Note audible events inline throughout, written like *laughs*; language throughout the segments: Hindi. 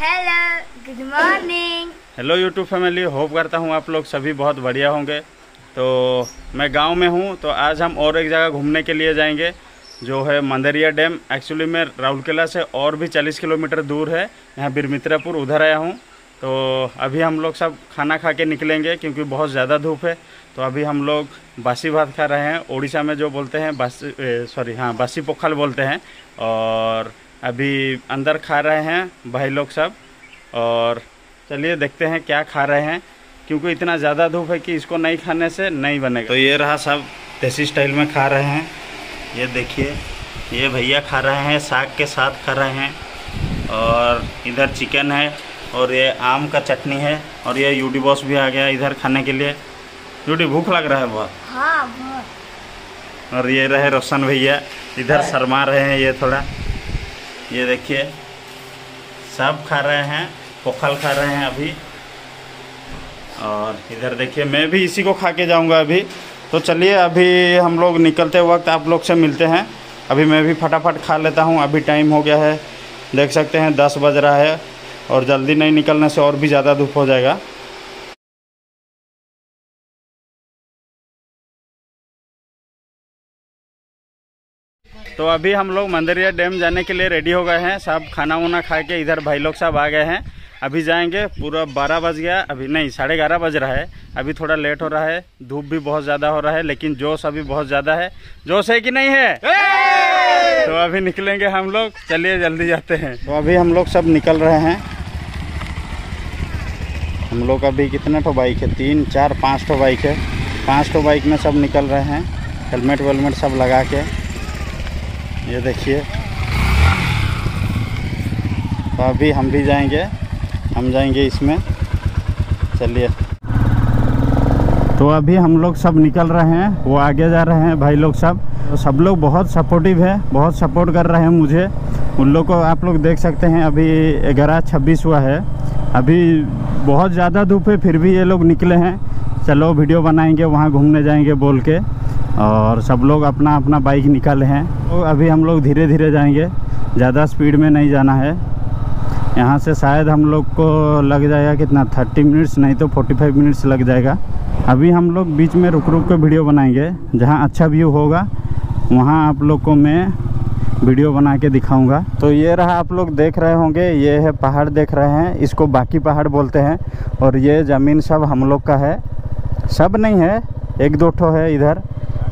Hello good morning hello YouTube family hope करता हूँ आप लोग सभी बहुत बढ़िया होंगे। तो मैं गाँव में हूँ तो आज हम और एक जगह घूमने के लिए जाएँगे, जो है मंदरिया डैम। एक्चुअली मैं राउरकेला से और भी 40 किलोमीटर दूर है। यहाँ बिरमित्रापुर उधर आया हूँ। तो अभी हम लोग सब खाना खा के निकलेंगे, क्योंकि बहुत ज़्यादा धूप है। तो अभी हम लोग बासी भात खा रहे हैं। उड़ीसा में जो बोलते हैं, बासी सॉरी हाँ बासी पोखल बोलते हैं। और अभी अंदर खा रहे हैं भाई लोग सब। और चलिए देखते हैं क्या खा रहे हैं क्योंकि इतना ज़्यादा धूप है कि इसको नहीं खाने से नहीं बनेगा। तो ये रहा सब देसी स्टाइल में खा रहे हैं। ये देखिए ये भैया खा रहे हैं साग के साथ खा रहे हैं। और इधर चिकन है और ये आम का चटनी है और ये यूडी बॉस भी आ गया इधर खाने के लिए। यूडी भूख लग रहा है बहुत। हाँ और ये रहे रोशन भैया इधर शर्मा रहे हैं ये थोड़ा। ये देखिए, सब खा रहे हैं, पोखल खा रहे हैं अभी। और इधर देखिए, मैं भी इसी को खा के जाऊँगा अभी। तो चलिए, अभी हम लोग निकलते वक्त आप लोग से मिलते हैं। अभी मैं भी फटाफट खा लेता हूँ, अभी टाइम हो गया है। देख सकते हैं, दस बज रहा है और जल्दी नहीं निकलने से और भी ज़्यादा धूप हो जाएगा। तो अभी हम लोग मंदरिया डैम जाने के लिए रेडी हो गए हैं। सब खाना वाना खा के इधर भाई लोग सब आ गए हैं। अभी जाएँगे पूरा बारह बज गया। अभी नहीं साढ़े ग्यारह बज रहा है। अभी थोड़ा लेट हो रहा है। धूप भी बहुत ज़्यादा हो रहा है लेकिन जोश अभी बहुत ज़्यादा है। जोश है कि नहीं है? तो अभी निकलेंगे हम लोग। चलिए जल्दी जाते हैं। तो अभी हम लोग सब निकल रहे हैं। हम लोग अभी कितने ठो बाइक है? तीन चार पाँच ठो बाइक है। पाँच ठो बाइक में सब निकल रहे हैं। हेलमेट वेलमेट सब लगा के। ये देखिए। तो अभी हम भी जाएँगे। हम जाएँगे इसमें। चलिए। तो अभी हम लोग सब निकल रहे हैं। वो आगे जा रहे हैं, भाई लोग सब। तो सब लोग बहुत सपोर्टिव है, बहुत सपोर्ट कर रहे हैं मुझे। उन लोग को आप लोग देख सकते हैं, अभी ग्यारह छब्बीस हुआ है। अभी बहुत ज़्यादा धूप है, फिर भी ये लोग निकले हैं। चलो, वीडियो बनाएँगे, वहाँ घूमने जाएँगे बोल के। और सब लोग अपना अपना बाइक निकाले हैं। तो अभी हम लोग धीरे धीरे जाएँगे। ज़्यादा स्पीड में नहीं जाना है। यहाँ से शायद हम लोग को लग जाएगा कितना थर्टी मिनट्स नहीं तो फोर्टी फाइव मिनट्स लग जाएगा। अभी हम लोग बीच में रुक रुक के वीडियो बनाएँगे। जहाँ अच्छा व्यू होगा, वहाँ आप लोग को मैं वीडियो बना के दिखाऊँगा। तो ये रहा आप लोग देख रहे होंगे, ये है पहाड़ देख रहे हैं। इसको बाकी पहाड़ बोलते हैं। और ये ज़मीन सब हम लोग का है। सब नहीं है, एक दो ठो है इधर।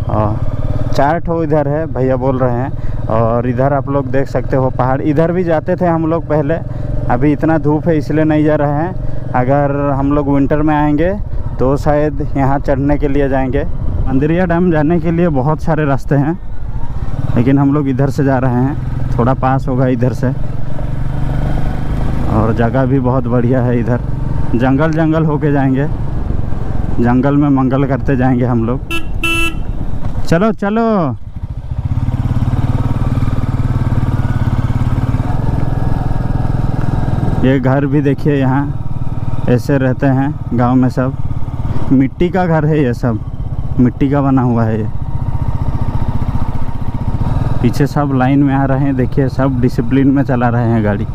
चार ठो इधर है, भैया बोल रहे हैं। और इधर आप लोग देख सकते हो पहाड़। इधर भी जाते थे हम लोग पहले। अभी इतना धूप है, इसलिए नहीं जा रहे हैं। अगर हम लोग विंटर में आएँगे तो शायद यहाँ चढ़ने के लिए जाएँगे। मंदिरिया डैम जाने के लिए बहुत सारे रास्ते हैं, लेकिन हम लोग इधर से जा रहे हैं। थोड़ा पास होगा इधर से। और जगह भी बहुत बढ़िया है इधर। जंगल जंगल होके जाएँगे। जंगल में मंगल करते जाएँगे हम लोग। चलो चलो। ये घर भी देखिए यहाँ, ऐसे रहते हैं गाँव में सब। मिट्टी का घर है ये सब, मिट्टी का बना हुआ है ये। पीछे सब लाइन में आ रहे हैं, देखिए सब डिसिप्लिन में चला रहे हैं गाड़ी।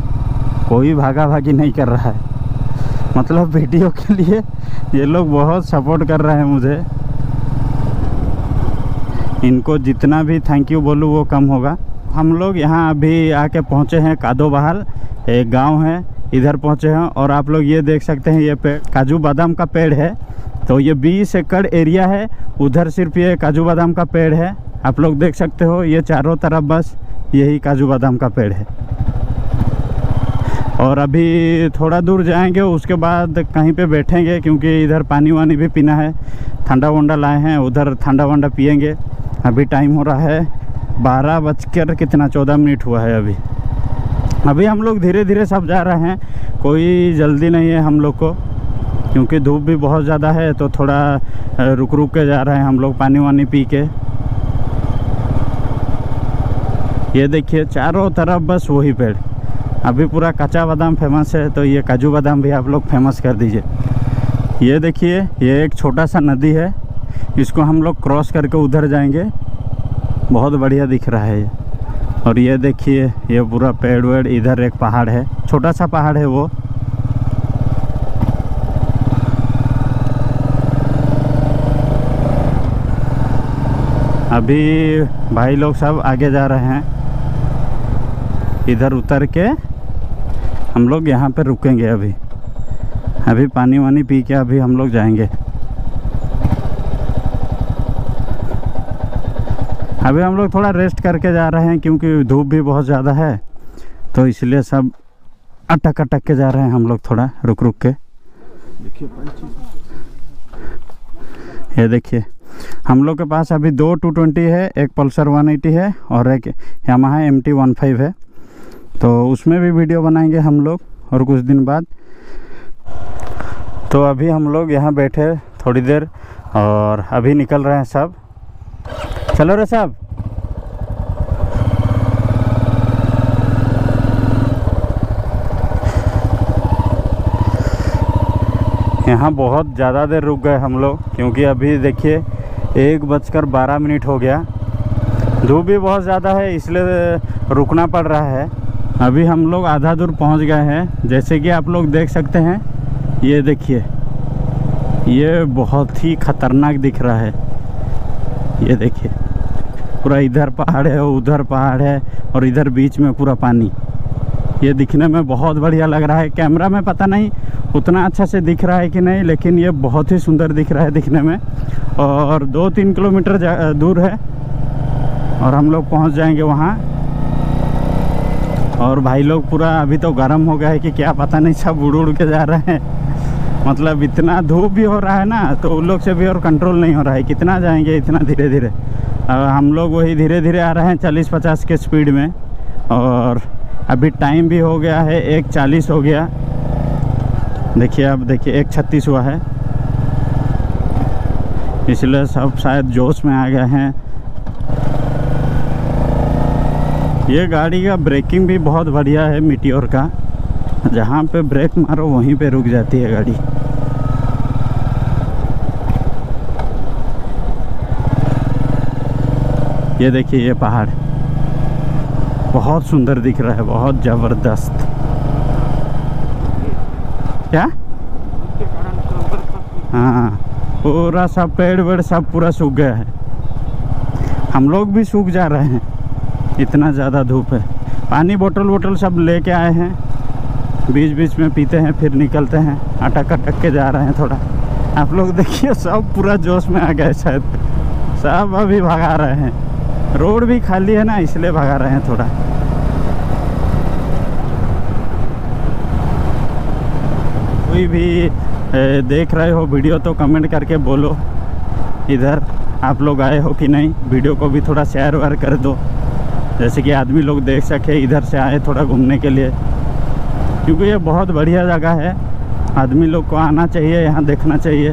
कोई भागा भागी नहीं कर रहा है। मतलब *laughs* वीडियो के लिए ये लोग बहुत सपोर्ट कर रहे हैं मुझे। इनको जितना भी थैंक यू बोलूँ, वो कम होगा। हम लोग यहाँ अभी आके पहुँचे हैं कादो बहाल एक गाँव है, इधर पहुँचे हैं, और आप लोग ये देख सकते हैं, ये पेड़ काजू बादाम का पेड़ है। तो ये 20 एकड़ एरिया है, उधर सिर्फ़ ये काजू बादाम का पेड़ है। आप लोग देख सकते हो, ये चारों तरफ़ बस यही काजू बादाम का पेड़ है। और अभी थोड़ा दूर जाएँगे, उसके बाद कहीं पे बैठेंगे, क्योंकि इधर पानी वानी भी पीना है। ठंडा वंडा लाए हैं, उधर ठंडा वंडा पियेंगे। अभी टाइम हो रहा है बारह बजकर कितना, चौदह मिनट हुआ है अभी। अभी हम लोग धीरे धीरे सब जा रहे हैं, कोई जल्दी नहीं है हम लोग को, क्योंकि धूप भी बहुत ज़्यादा है तो थोड़ा रुक रुक के जा रहे हैं हम लोग पानी वानी पी के। ये देखिए, चारों तरफ़ बस वही पेड़। अभी पूरा कच्चा बादाम फ़ेमस है तो ये काजू बादाम भी आप लोग फ़ेमस कर दीजिए। ये देखिए, ये एक छोटा सा नदी है। इसको हम लोग क्रॉस करके उधर जाएँगे। बहुत बढ़िया दिख रहा है और ये देखिए, ये पूरा पेड़ वेड़, इधर एक पहाड़ है। छोटा सा पहाड़ है वो। अभी भाई लोग सब आगे जा रहे हैं। इधर उतर के हम लोग यहाँ पे रुकेंगे अभी। अभी पानी वानी पी के अभी हम लोग जाएँगे। अभी हम लोग थोड़ा रेस्ट करके जा रहे हैं क्योंकि धूप भी बहुत ज़्यादा है तो इसलिए सब अटक अटक के जा रहे हैं हम लोग थोड़ा रुक रुक के। ये देखिए हम लोग के पास अभी दो टू ट्वेंटी है एक पल्सर वन एटी है और एक Yamaha M T one five है। तो उसमें भी वीडियो बनाएँगे हम लोग और कुछ दिन बाद। तो अभी हम लोग यहाँ बैठे थोड़ी देर और अभी निकल रहे हैं सब। चलो रे साहब। यहाँ बहुत ज़्यादा देर रुक गए हम लोग, क्योंकि अभी देखिए, एक बजकर बारह मिनट हो गया। धूप भी बहुत ज़्यादा है, इसलिए रुकना पड़ रहा है। अभी हम लोग आधा दूर पहुँच गए हैं, जैसे कि आप लोग देख सकते हैं। ये देखिए, ये बहुत ही खतरनाक दिख रहा है। ये देखिए। पूरा इधर पहाड़ है, उधर पहाड़ है और इधर बीच में पूरा पानी। ये दिखने में बहुत बढ़िया लग रहा है। कैमरा में पता नहीं उतना अच्छा से दिख रहा है कि नहीं, लेकिन ये बहुत ही सुंदर दिख रहा है दिखने में। और दो तीन किलोमीटर दूर है और हम लोग पहुँच जाएँगे वहाँ। और भाई लोग पूरा अभी तो गर्म हो गया है कि क्या पता नहीं सब उड़ उड़ के जा रहे हैं। मतलब इतना धूप भी हो रहा है ना तो उन लोग से भी और कंट्रोल नहीं हो रहा है। कितना जाएँगे इतना धीरे धीरे हम लोग वही धीरे धीरे आ रहे हैं चालीस पचास के स्पीड में। और अभी टाइम भी हो गया है, एक चालीस हो गया। देखिए अब देखिए, एक छत्तीस हुआ है। इसलिए सब शायद जोश में आ गए हैं। ये गाड़ी का ब्रेकिंग भी बहुत बढ़िया है मिटियोर का। *laughs* जहाँ पे ब्रेक मारो, वहीं पे रुक जाती है गाड़ी। ये देखिए, ये पहाड़। बहुत सुंदर दिख रहा है, बहुत ज़बरदस्त। क्या? हाँ पूरा सब पेड़ वेड़ सब पूरा सूख गया है। हम लोग भी सूख जा रहे हैं। इतना ज़्यादा धूप है। पानी बोतल वोटल सब लेके आए हैं। बीच बीच में पीते हैं, फिर निकलते हैं। अटक अटक के जा रहे हैं थोड़ा। आप लोग देखिए, सब पूरा जोश में आ गए शायद। सब अभी भगा रहे हैं। रोड भी खाली है ना, इसलिए भगा रहे हैं थोड़ा। कोई भी देख रहे हो वीडियो तो कमेंट करके बोलो। इधर आप लोग आए हो कि नहीं, वीडियो को भी थोड़ा शेयर वेयर कर दो। जैसे कि आदमी लोग देख सके, इधर से आए थोड़ा घूमने के लिए। क्योंकि ये बहुत बढ़िया जगह है। आदमी लोग को आना चाहिए, यहाँ देखना चाहिए।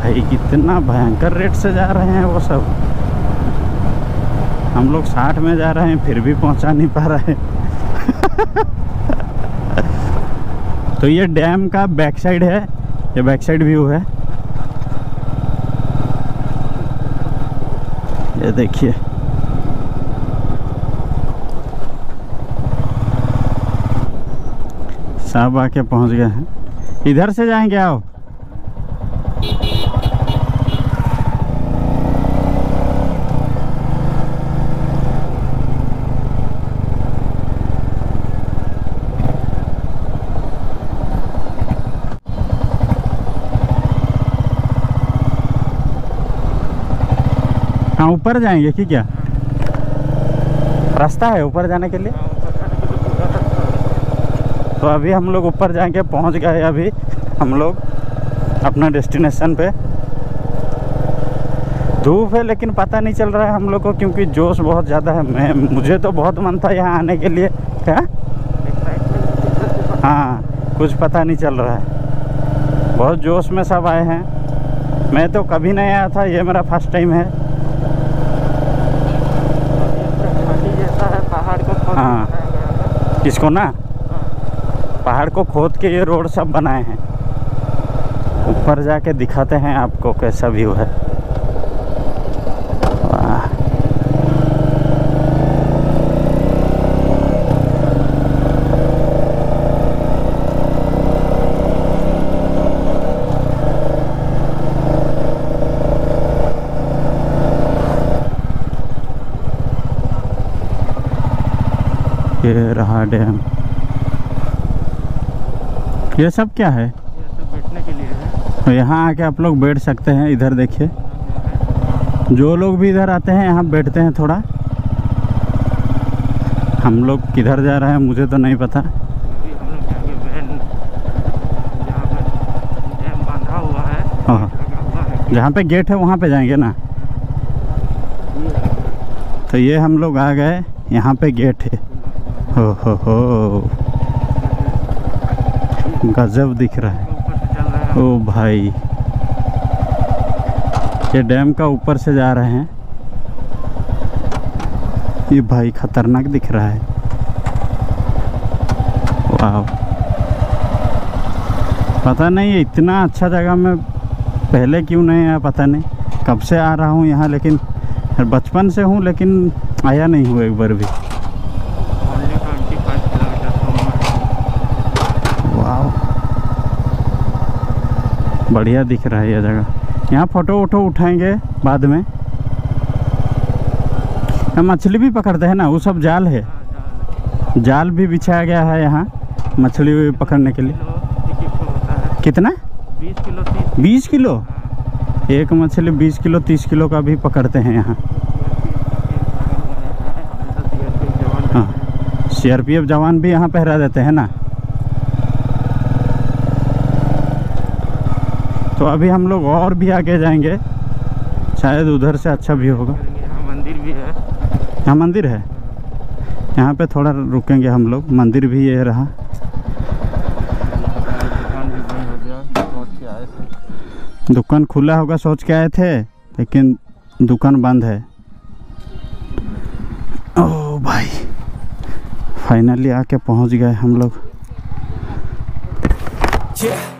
भाई, कितना भयंकर रेट से जा रहे हैं वो सब। हम लोग साठ में जा रहे हैं, फिर भी पहुँचा नहीं पा रहे। *laughs* तो ये डैम का बैक साइड है, ये बैक साइड व्यू है। ये देखिए। सब आके पहुँच गए हैं। इधर से जाएँगे आओ। हाँ ऊपर जाएँगे कि क्या? रास्ता है ऊपर जाने के लिए? तो अभी हम लोग ऊपर जाके पहुँच गए अभी हम लोग अपना डेस्टिनेशन पे। धूप है लेकिन पता नहीं चल रहा है हम लोग को क्योंकि जोश बहुत ज़्यादा है। मैं मुझे तो बहुत मन था यहाँ आने के लिए। क्या हाँ कुछ पता नहीं चल रहा है। बहुत जोश में सब आए हैं। मैं तो कभी नहीं आया था ये मेरा फ़र्स्ट टाइम है। है पहाड़ को खोद के। बनाया गया था। इसको ना? पहाड़ को खोद के ये रोड सब बनाए हैं। ऊपर जाके दिखाते हैं आपको कैसा व्यू है। ये रहा डैम। ये सब क्या है? तो यहाँ आके आप लोग बैठ सकते हैं, इधर देखिए। जो लोग भी इधर आते हैं, यहाँ बैठते हैं थोड़ा। हम लोग किधर जा रहे हैं, मुझे तो नहीं पता। है। जहाँ पे गेट है, वहाँ पे जाएँगे ना? तो ये हम लोग आ गए, यहाँ पे गेट है। हो हो हो। गजब दिख रहा है। ओ भाई। ये डैम का ऊपर से जा रहे हैं। ये भाई खतरनाक दिख रहा है। वाह पता नहीं इतना अच्छा जगह में पहले क्यों नहीं आया, पता नहीं। कब से आ रहा हूँ यहाँ, लेकिन बचपन से हूँ, लेकिन आया नहीं हुआ एक बार भी ओनली ट्वेंटी फाइव किलोमीटर वाह बढ़िया दिख रहा है ये जगह। यहाँ फ़ोटो वोटो उठाएँगे बाद में। यहाँ मछली भी पकड़ते हैं ना, वो सब जाल है। जाल भी बिछाया गया है यहाँ, मछली पकड़ने के लिए। कितना? बीस किलो। बीस किलो एक मछली बीस किलो, तीस किलो का भी पकड़ते हैं यहाँ। हाँ सीआरपीएफ जवान भी यहाँ पहरा देते हैं ना। तो अभी हम लोग और भी आगे जाएँगे। शायद उधर से अच्छा भी होगा। यहाँ मंदिर भी है। यहाँ मंदिर है? यहाँ पे थोड़ा रुकेंगे हम लोग। मंदिर भी ये रहा। दुकान हो गया। सोच के आए थे। दुकान खुला होगा सोच के आए थे लेकिन दुकान बंद है। ओ भाई फाइनली आके पहुँच गए हम लोग। Yeah.